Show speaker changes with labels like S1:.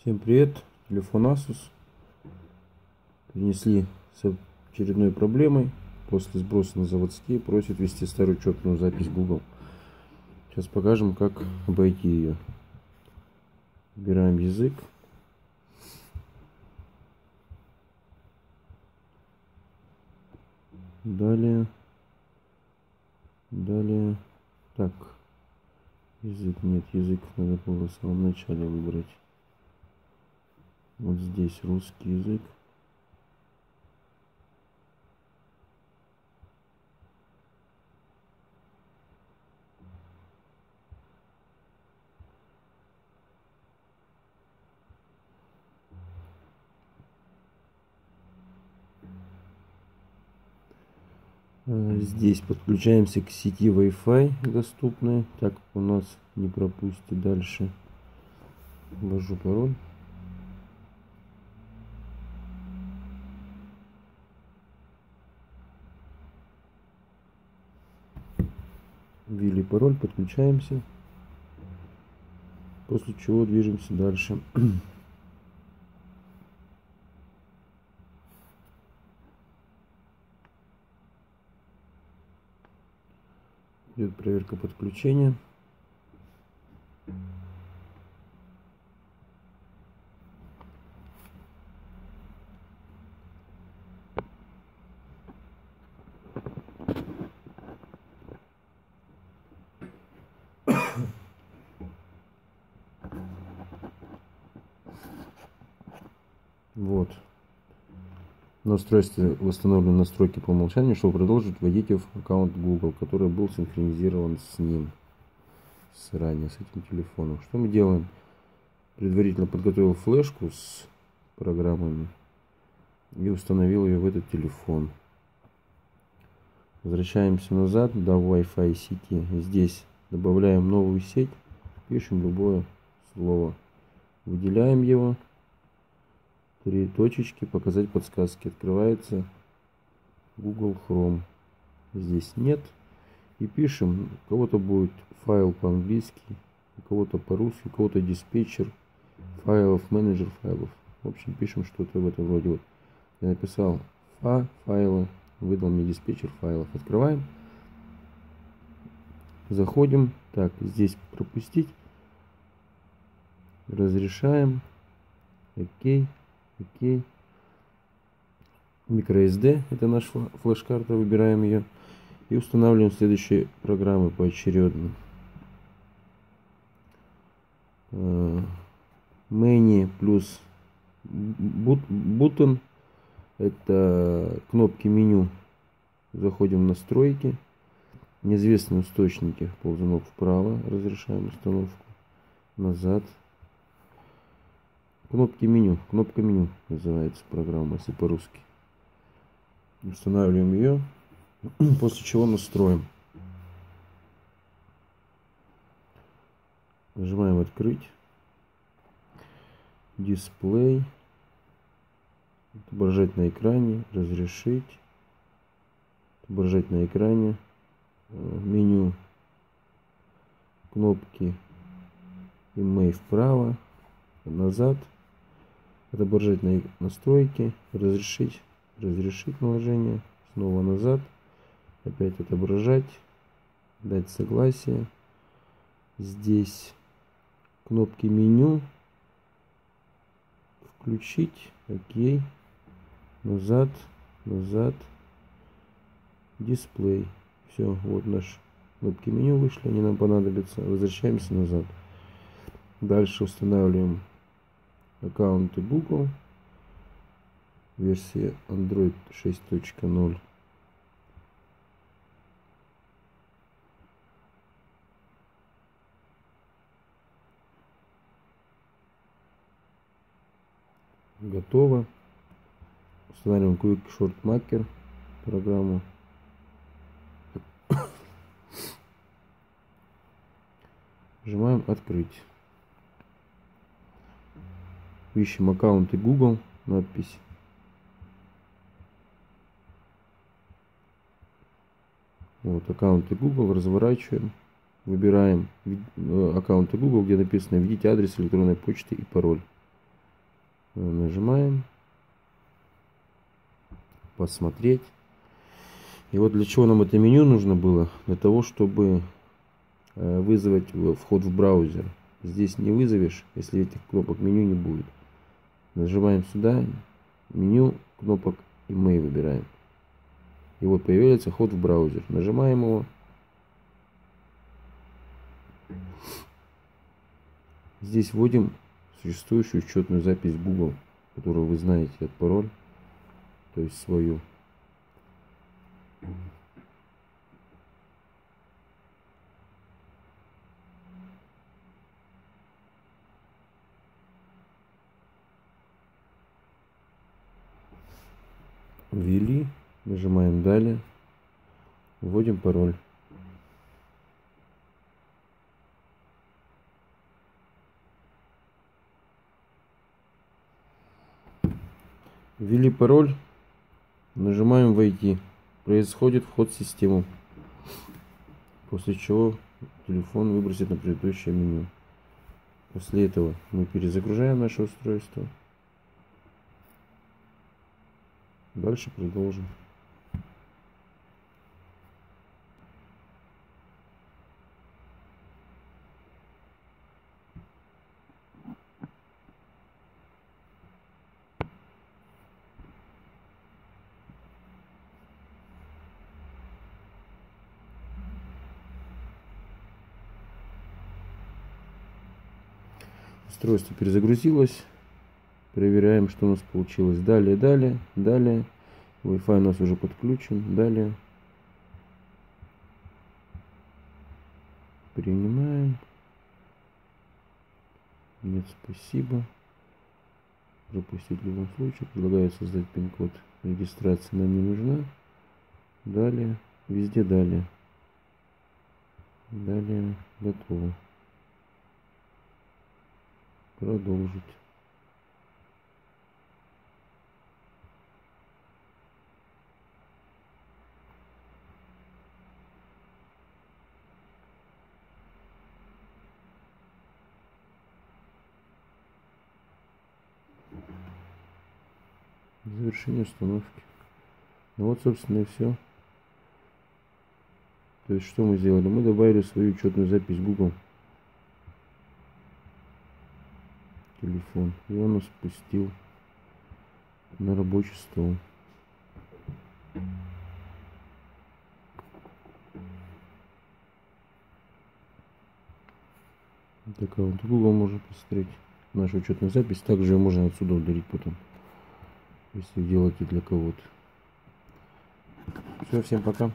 S1: Всем привет, телефон Asus. Принесли с очередной проблемой. После сброса на заводские просит ввести старую четную запись Google. Сейчас покажем, как обойти ее. Выбираем язык. Далее. Далее. Так. Язык нет, язык надо было в самом начале выбрать. Вот здесь русский язык. А, здесь подключаемся к сети Wi-Fi доступной, так у нас не пропустит дальше. Ввожу пароль. Ввели пароль, подключаемся. После чего движемся дальше. Идет проверка подключения. Вот. На устройстве восстановлены настройки по умолчанию, чтобы продолжить вводите в аккаунт Google, который был синхронизирован с ним, с ранее, с этим телефоном. Что мы делаем? Предварительно подготовил флешку с программами и установил ее в этот телефон. Возвращаемся назад до Wi-Fi сети. Здесь добавляем новую сеть, пишем любое слово, выделяем его три точечки, показать подсказки. Открывается Google Chrome. Здесь нет. И пишем, у кого-то будет файл по-английски, у кого-то по-русски, у кого-то диспетчер файлов, менеджер файлов. В общем, пишем что-то в этом роде. Вот я написал фа файлы, выдал мне диспетчер файлов. Открываем. Заходим. Так, здесь пропустить. Разрешаем. Окей. Окей. MicroSD, это наша флеш-карта, выбираем ее. И устанавливаем следующие программы поочередно. Menu плюс button. Это кнопки меню. Заходим в настройки. Неизвестные источники. Ползунок вправо. Разрешаем установку. Назад. Кнопки меню. Кнопка меню называется программа, если по-русски. Устанавливаем ее, после чего настроим. Нажимаем открыть. Дисплей. Отображать на экране. Разрешить. Отображать на экране. Э, меню. Кнопки. Email вправо. Назад отображать на настройки, разрешить, разрешить наложение, снова назад, опять отображать, дать согласие. Здесь кнопки меню, включить, окей, назад, назад, дисплей. Все, вот наш кнопки меню вышли, они нам понадобятся. Возвращаемся назад. Дальше устанавливаем аккаунты Google, версия Android 6.0. Готово. Устанавливаем Quick Short Marker программу. Нажимаем открыть. Ищем аккаунты Google, надпись. Вот аккаунты Google, разворачиваем. Выбираем э, аккаунты Google, где написано введите адрес электронной почты и пароль. Нажимаем. Посмотреть. И вот для чего нам это меню нужно было? Для того, чтобы э, вызвать вход в браузер. Здесь не вызовешь, если этих кнопок меню не будет. Нажимаем сюда, меню, кнопок email выбираем. И вот появляется вход в браузер. Нажимаем его. Здесь вводим существующую учетную запись Google, которую вы знаете от пароль, то есть свою. Ввели, нажимаем далее, вводим пароль. Ввели пароль, нажимаем «Войти». Происходит вход в систему, после чего телефон выбросит на предыдущее меню. После этого мы перезагружаем наше устройство. Дальше продолжим. Устройство перезагрузилось. Проверяем, что у нас получилось. Далее, далее, далее. Wi-Fi у нас уже подключен. Далее. Принимаем. Нет, спасибо. Пропустить в любом случае. Предлагаю создать пин-код. Регистрация нам не нужна. Далее. Везде далее. Далее. Готово. Продолжить. Завершение установки. Ну вот, собственно, и все. То есть, что мы сделали? Мы добавили свою учетную запись Google. телефон. И он нас спустил на рабочий стол. Так вот Google можно посмотреть нашу учетную запись. Также можно отсюда удалить потом, если делаете для кого-то. Все, всем пока.